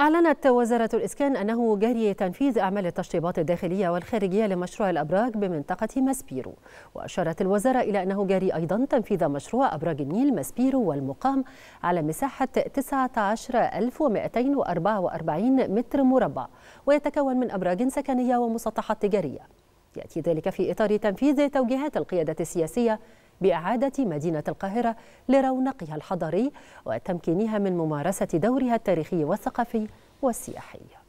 أعلنت وزارة الإسكان أنه جاري تنفيذ أعمال التشطيبات الداخلية والخارجية لمشروع الأبراج بمنطقة ماسبيرو. وأشارت الوزارة إلى أنه جاري أيضا تنفيذ مشروع أبراج النيل ماسبيرو والمقام على مساحة 19244 متر مربع ويتكون من أبراج سكنية ومسطحات تجارية. يأتي ذلك في إطار تنفيذ توجيهات القيادة السياسية بإعادة مدينة القاهرة لرونقها الحضاري وتمكينها من ممارسة دورها التاريخي والثقافي والسياحي.